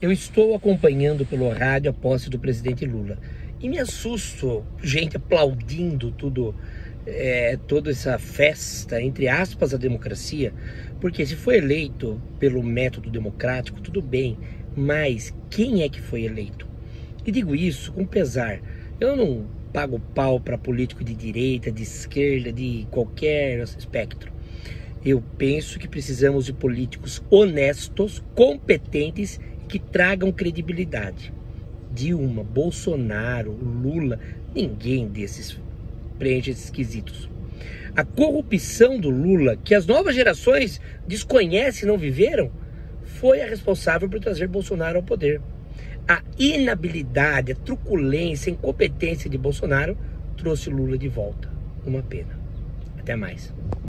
Eu estou acompanhando pelo rádio a posse do presidente Lula e me assusto, gente aplaudindo tudo, é, toda essa festa, entre aspas, a democracia, porque se foi eleito pelo método democrático, tudo bem, mas quem é que foi eleito? E digo isso com pesar. Eu não pago pau para político de direita, de esquerda, de qualquer espectro. Eu penso que precisamos de políticos honestos, competentes que tragam credibilidade. Dilma, Bolsonaro, Lula, ninguém desses preenche esses quesitos. A corrupção do Lula, que as novas gerações desconhecem e não viveram, foi a responsável por trazer Bolsonaro ao poder. A inabilidade, a truculência, a incompetência de Bolsonaro trouxe Lula de volta. Uma pena. Até mais.